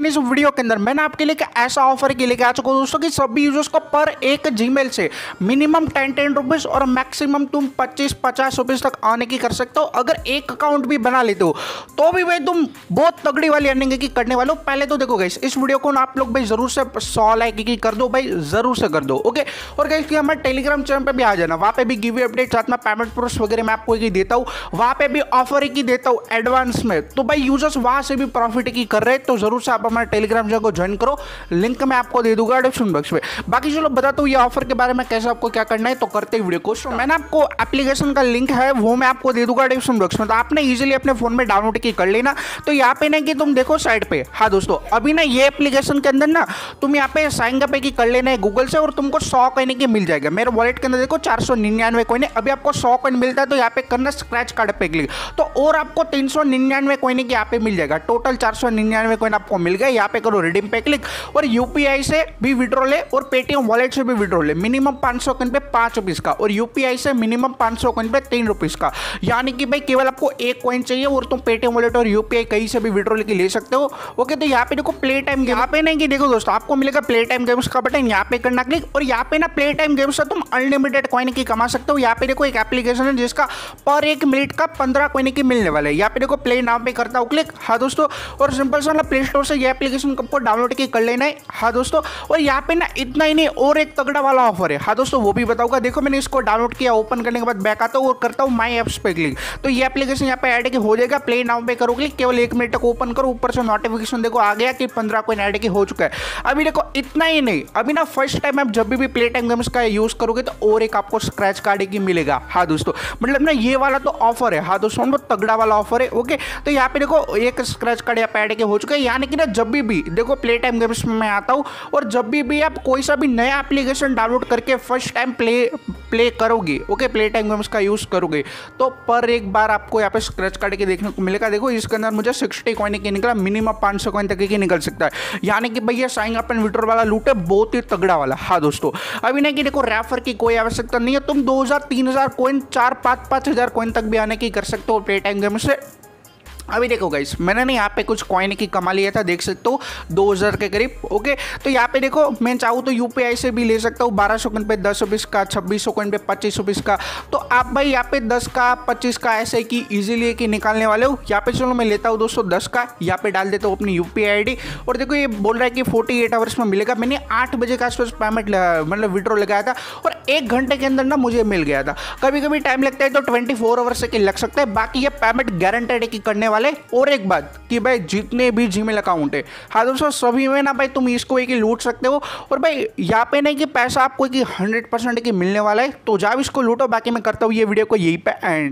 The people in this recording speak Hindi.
इन इस वीडियो के अंदर मैंने आपके लिए ऐसा ऑफ़र के लेके आ चुका हूँ दोस्तों कि सभी यूज़र्स को पर एक जीमेल से मिनिमम टेन टेन रुपीज़ और मैक्सिमम तुम पच्चीस पचास रुपीज़ तक आने की कर सकते हो। अगर एक अकाउंट भी बना लेते हो तो भी भाई तुम बहुत तगड़ी वाली अर्निंग की करने वाले हो। पहले तो देखो गाइस इस वीडियो को आप लोग भाई ज़रूर से सौ लाइक की कर दो भाई, ज़रूर से कर दो ओके और गाइस कि हमारे टेलीग्राम चैनल पर भी आ जाना, वहाँ पे भी गिव अपडेट साथ में पेमेंट प्रोसेस वगैरह मैं आपको देता हूँ। वहाँ पे भी ऑफ़र की देता हूँ एडवांस में। तो भाई यूज़र्स वहाँ से भी प्रॉफिट की कर रहे तो ज़रूर से आप हमारे टेलीग्राम चैनल को ज्वाइन करो। लिंक मैं आपको दे दूँगा डिस्क्रिप्शन बॉक्स में। बाकी चलो, बताता हूँ ये ऑफ़र के बारे में कैसे आपको क्या करना है तो करते हैं वीडियो को। तो मैंने आपको एप्लीकेशन का लिंक है, वो मैं आपको दे दूँगा डिस्क्रिप्शन बॉक्स में। तो आपने इजीली अपने फ़ोन में डाउनलोड की कर लेना। तो यहाँ पे ना कि तुम देखो साइड पे। हाँ दोस्तों, अभी ना ये एप्लीकेशन के अंदर ना तुम यहाँ पे साइन अप की कर लेना है गूगल से, और तुमको सौ कहने की मिल जाएगा। मेरे वॉलेट के अंदर देखो चार सौ निन्यानवे कोइन अभी आपको सौ कोइन मिलता है तो यहाँ पे करना स्क्रैच कार्ड पे क्लिक तो और आपको तीन सौ निन्यानवे कोइन की यहाँ पे मिल जाएगा। टोटल चार सौ निन्यानवे कोइन आपको मिल गया यहाँ पे करो रिडीम पे क्लिक और यूपीआई से भी विड्रॉ ले और पेटीएम वॉलेट से भी विड्रॉ ले। मिनिमम पाँच सौ पे पाँच रुपीज़ का और यूपीआई से मिनिमम पाँच सौ पे तीन रुपीज़ का। यानी कि भाई केवल आपको एक कॉइन चाहिए और तुम पेटीएम वॉलेट और यूपीआई कहीं से भी विड्रॉ लेके ले सकते हो। ओके तो यहाँ पे देखो प्ले टाइम गेम यहाँ पे नहीं कि देखो दोस्तों, आपको मिलेगा प्ले टाइम गेम्स का बटन यहाँ पे करना क्लिक और यहाँ पे ना प्ले टाइम गेम्स से तुम अनलिमिटेड कॉइन की कमा सकते हो। यहाँ पे देखो एक एप्लीकेशन है जिसका पर एक मिनट का पंद्रह कॉइन की मिलने वाला है। यहाँ पे देखो प्ले नाम पे करता हूँ क्लिक हाँ दोस्तों, और सिंपल सा प्ले स्टोर से ये एप्लीकेशन आपको डाउनलोड की कर लेना है। हाँ दोस्तों, और यहाँ पे ना इतना ही नहीं, और एक तगड़ा वाला ऑफ़र है। हाँ दोस्तों, वो भी बताऊँगा। देखो, मैंने इसको डाउनलोड किया ओपन करने के बाद बैक आता हूँ और करता हूँ माई एप्स पे क्लिक तो ये एप्लीकेशन यहाँ पे ऐड हो जाएगा। प्ले नाउ पे करो क्लिक केवल एक मिनट तक ओपन करो। ऊपर से नोटिफिकेशन देखो, आ गया कि पंद्रह कोई ऐड की हो चुका है। अभी देखो, इतना ही नहीं, अभी ना फ़र्स्ट टाइम आप जब भी प्ले टाइम गेम्स का यूज़ करोगे तो और एक आपको स्क्रैच कार्ड की मिलेगा। हाँ दोस्तों मतलब ना ये वाला तो ऑफ़र है। हाँ दोस्तों बहुत तगड़ा वाला ऑफ़र है ओके तो यहाँ पे देखो, एक स्क्रैच कार्ड यहाँ पे ऐड के हो चुका है। यानी कि ना जब भी भी, देखो प्ले टाइम गेम्स में मैं आता हूँ और जब भी भी आप कोई सा भी नया एप्लीकेशन डाउनलोड करके फ़र्स्ट टाइम प्ले प्ले करोगे ओके प्ले टाइम गेम्स का यूज़ करोगे तो पर एक बार आपको यहाँ पे स्क्रैच कार्ड के देखने को मिलेगा। देखो, इसके अंदर मुझे सिक्सटी कॉइन की निकला मिनिमम पाँच सौ कॉइन तक की निकल सकता है। यानी कि भैया साइंग अपन विड्रॉल वाला लूट है, बहुत ही तगड़ा वाला। हाँ दोस्तों, अभी नहीं कि देखो रेफर की कोई आवश्यकता नहीं है, तुम दो हज़ार, तीन हज़ार कॉइन चार, पाँच पाँच हज़ार कॉइन तक भी आने की कर सकते हो प्ले टाइम गेम से। अभी देखो गाइस मैंने ना यहाँ पे कुछ कॉइन की कमा लिया था, देख सकते हो, दो हज़ार के करीब ओके तो यहाँ पे देखो, मैं चाहूँ तो यूपीआई से भी ले सकता हूँ, बारह सौ पे, दस रुपीज़ का, छब्बीस सौ पे, पच्चीस रुपीज़ का। तो आप भाई यहाँ पे दस का, पच्चीस का ऐसे कि इजीली कि निकालने वाले हो। यहाँ पे चलो, मैं लेता हूँ दोस्तों दस का, यहाँ पे डाल देता हूँ अपनी यू पी और देखो, ये बोल रहा है कि फोर्टी एट आवर्स में मिलेगा। मैंने आठ बजे का आसपास पेमेंट मतलब विड्रॉ लगाया था और एक घंटे के अंदर ना मुझे मिल गया था। कभी कभी टाइम लगता है तो ट्वेंटी फोर आवर्स से लग सकता है। बाकी ये पेमेंट गारंटेड की करने वाले और एक बात कि भाई जितने भी जीमेल अकाउंट है हाँ दोस्तों, सभी में ना भाई तुम इसको एक ही लूट सकते हो और भाई यहाँ पे नहीं कि पैसा आपको कि हंड्रेड परसेंट मिलने वाला है तो जाओ इसको लूटो, बाकी मैं करता हूँ ये वीडियो को यहीं पे एंड